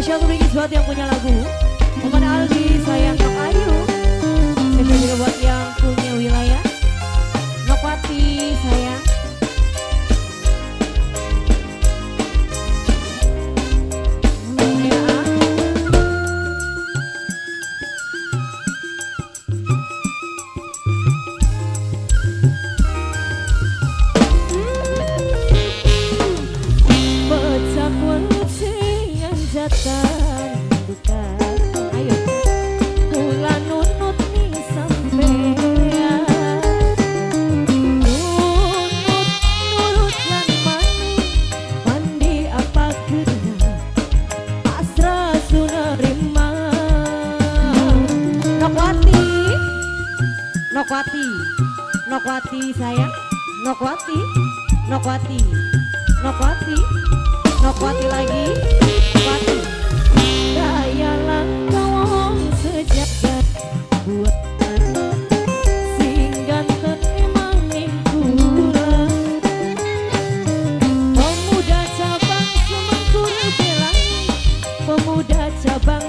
Spesial untuk Inggris buat yang punya lagu. Kepada Aldi. Nokwati. Nokwati sayang. Nokwati. Nokwati. Nokwati. Nokwati lagi. Nokwati. Dayalah kau sejagat buat Pemuda cabang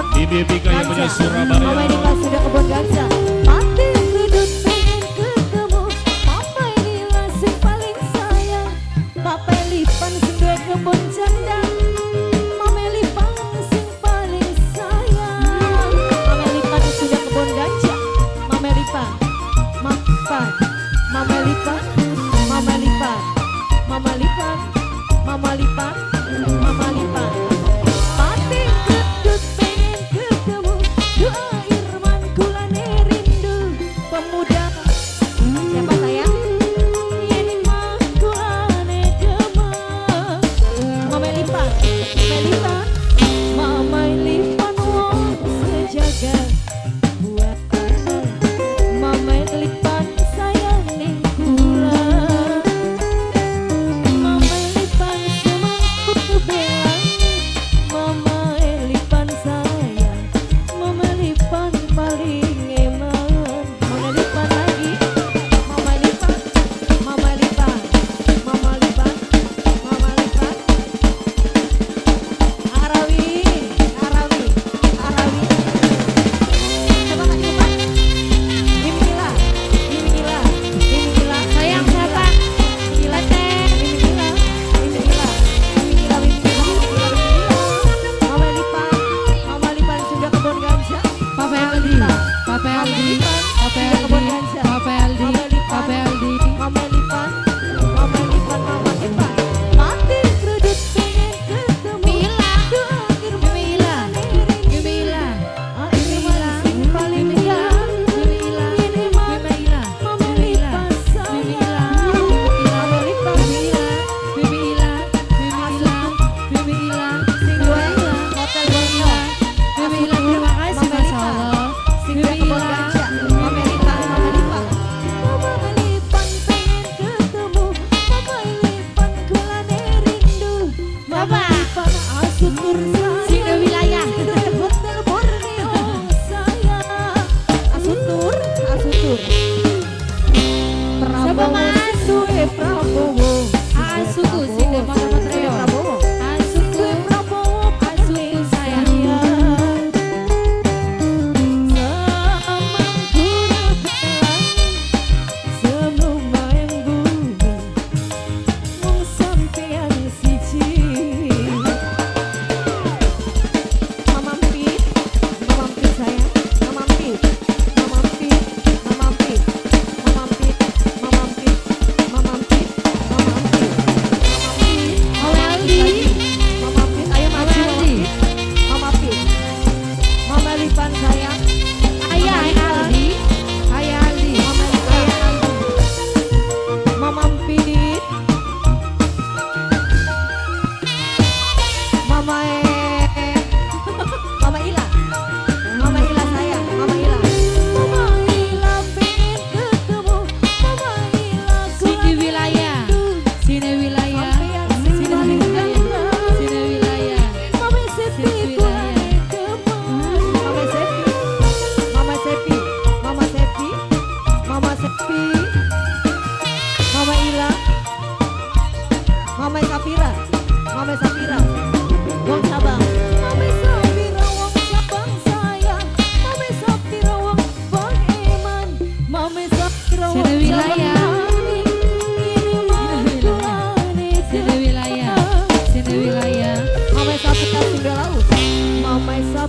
Kebon. IBB Punya Surabaya. Mama ini pas sudah kebun Gaza ketemu. Papa ini paling sayang. Papa lipan Mama lipan sing paling sayang. Mama lipan sudah ganja. Mama lipan. Mama Mama lipan. Mama lipan. Mama lipan. Mama lipan.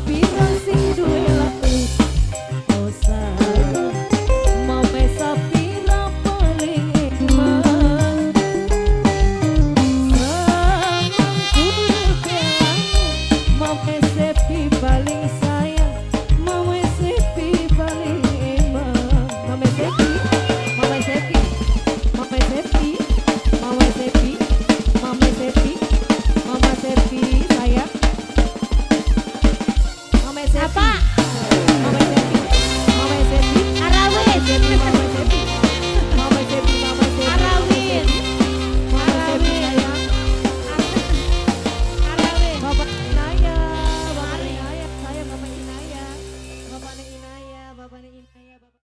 be